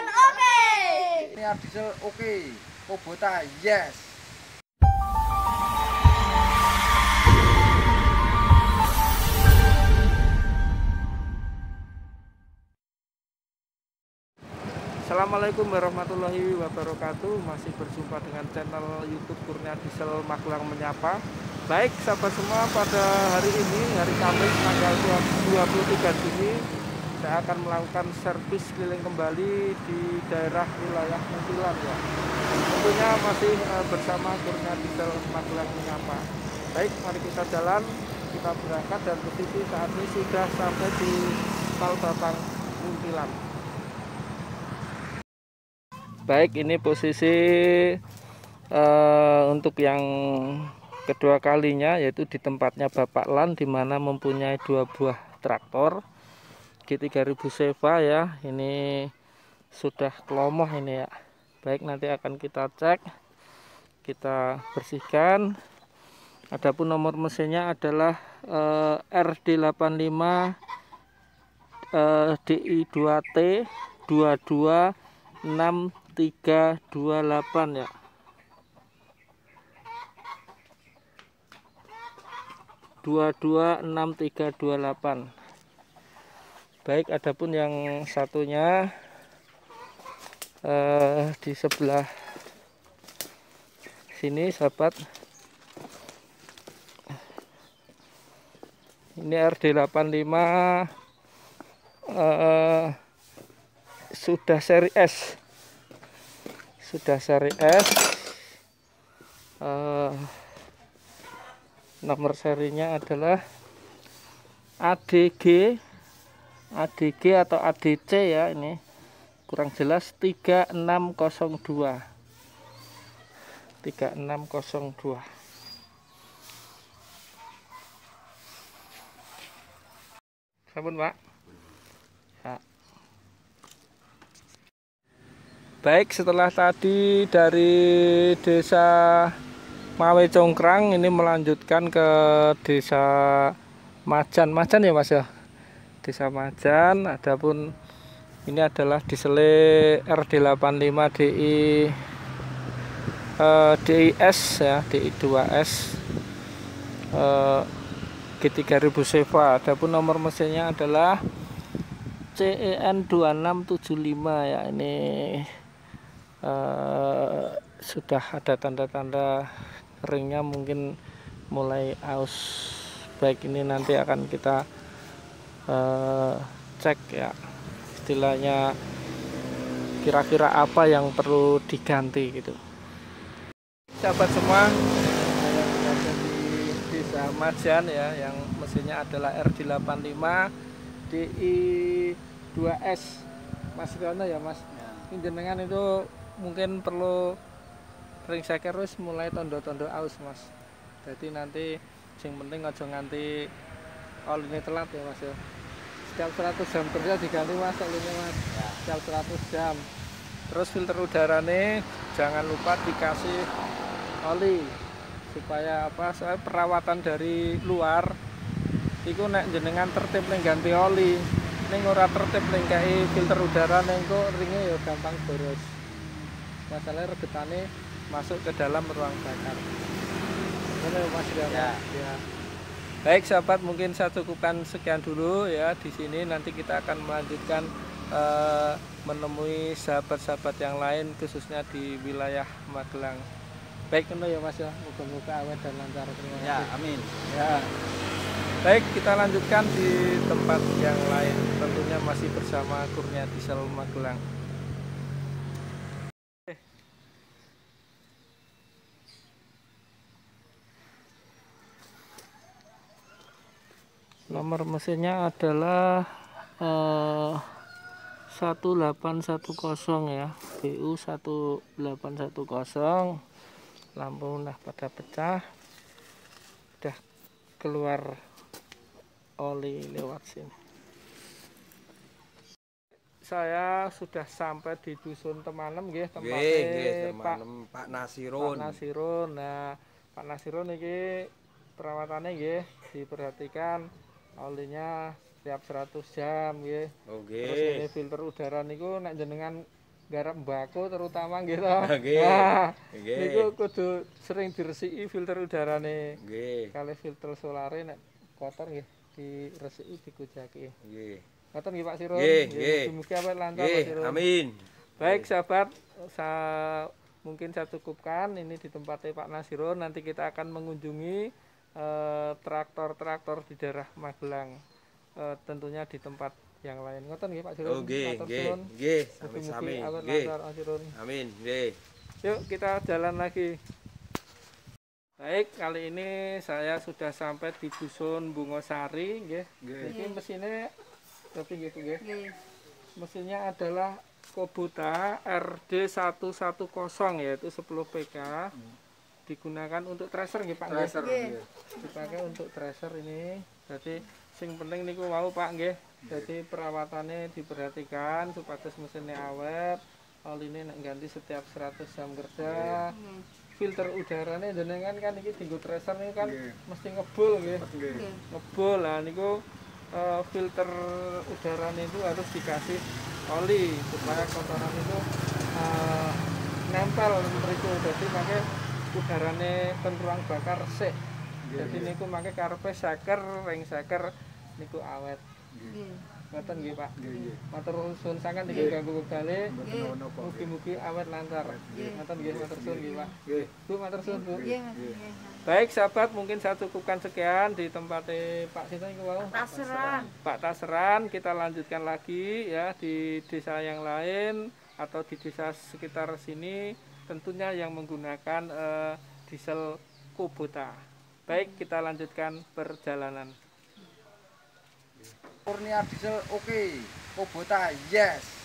diesel oke. Niat diesel oke. Kubota yes. Assalamualaikum warahmatullahi wabarakatuh Masih berjumpa dengan channel youtube Kurnia Diesel Magelang Menyapa Baik sahabat semua pada hari ini Hari Kamis tanggal 23 Juni Saya akan melakukan servis keliling kembali Di daerah wilayah Muntilan ya. Tentunya masih eh, bersama Kurnia Diesel Magelang Menyapa Baik mari kita jalan Kita berangkat dan posisi saat ini sudah sampai di Tol Batang Muntilan. Baik ini posisi uh, untuk yang kedua kalinya yaitu di tempatnya Bapak Lan di mana mempunyai dua buah traktor G3000 Seva ya. Ini sudah kelomoh ini ya. Baik nanti akan kita cek. Kita bersihkan. Adapun nomor mesinnya adalah uh, RD85 uh, DI2T 22 328 ya. dua dua enam tiga dua delapan baik adapun yang satunya eh, di sebelah sini sahabat. Ini RD85 eh, sudah seri S. Sudah seri S. Uh, nomor serinya adalah ADG ADG atau ADC ya ini. Kurang jelas 3602 3602 Sampun Pak. Baik, setelah tadi dari desa Mawe Congkrang ini melanjutkan ke desa Majan. Majan ya Mas ya? Desa Majan, adapun ini adalah disele RD85 DI eh, DIS ya, DI2S eh, G3000 Seva. Adapun nomor mesinnya adalah CEN 2675 ya ini uh, sudah ada tanda-tanda keringnya mungkin mulai aus baik ini nanti akan kita uh, cek ya istilahnya kira-kira apa yang perlu diganti gitu. Sahabat semua yang berada di desa Majan ya yang mesinnya adalah RD85 DI2S Mas Riono ya Mas? Ya. jenengan itu mungkin perlu ring seker mulai tondo-tondo aus mas. Jadi nanti yang penting aja nganti all ini telat ya mas ya? Setiap 100 jam kerja diganti mas all ini mas. Ya. setiap 100 jam. Terus filter udara nih jangan lupa dikasih oli supaya apa soal perawatan dari luar itu nek jenengan tertib nih ganti oli. Ning ora tertib ning filter udara ning kok ringnya ya gampang boros. Masalahnya regetane masuk ke dalam ruang bakar. Mana Mas? Ya. ya. Baik sahabat, mungkin saya cukupkan sekian dulu ya di sini. Nanti kita akan melanjutkan uh, menemui sahabat-sahabat yang lain khususnya di wilayah Magelang. Baik kena ya Mas ya, moga-moga awet dan lancar. Terima ya, kasih. Ya, amin. Ya. Baik, kita lanjutkan di tempat yang lain. Tentunya masih bersama Kurnia Diesel Magelang. Nomor mesinnya adalah eh, 1810 ya. BU 1810 lampu udah pada pecah. Udah keluar oli lewat sini. Saya sudah sampai di dusun Temanem nggih tempatnya Pak Pak Nasirun. Pak Nasirun. Nah, Pak Nasirun ini perawatannya nggih diperhatikan olinya setiap 100 jam ya. Oke. Okay. Terus ini filter udara niku nek jenengan garap mbako terutama gitu. Nggih. Nah, Nggih. niku kudu sering diresiki filter udarane. Nggih. Kali filter solare nek kotor nggih diresiki dikujaki. Nggih. Ngoten nggih Pak Sirun. Nggih, nggih. Mugi-mugi awet lancar Pak Sirun. amin. Baik sahabat, sa- mungkin saya cukupkan ini di tempatnya Pak Nasirun. Nanti kita akan mengunjungi traktor-traktor di daerah Magelang. Eh, tentunya di tempat yang lain. Ngoten nggih Pak Sirun. Oh, nggih, nggih, nggih, sami-sami. Nggih. Amin, nggih. Yuk kita jalan lagi. Baik, kali ini saya sudah sampai di Dusun Bungosari, nggih. Ini mesinnya tapi nggih, nggih. Nggih. Mesinnya adalah Kubota RD110 yaitu 10 PK. Digunakan untuk tracer nggih Pak nggih. Nggih. Dipakai untuk tracer ini. Jadi sing penting niku mau Pak nggih. Jadi perawatannya diperhatikan supados mesinnya awet. Oline nek ganti setiap 100 jam kerja. Filter udaranya jenengan kan iki dienggo tracer ini kan mesti ngebul nggih Nggih. ngebul lah niku eh, filter udaranya itu harus dikasih oli supaya kotoran itu eh, nempel mriku jadi pakai udaranya ten ruang bakar resik. Jadi niku pakai karpe seker ring seker niku awet. Nggih. ngoten nggih Pak? Matur suwun sangat niki ganggu kali mugi-mugi awet lancar. Ngoten nggih matur suwun nggih Pak. Bu matur suwun Bu. Nggih. Nggih. Baik sahabat, mungkin saya cukupkan sekian di tempatnya Pak Sinta ini wow. Taseran. Pak Taseran, kita lanjutkan lagi ya di desa yang lain atau di desa sekitar sini tentunya yang menggunakan eh, diesel Kubota. Baik, kita lanjutkan perjalanan. Kurnia diesel oke, Kubota yes.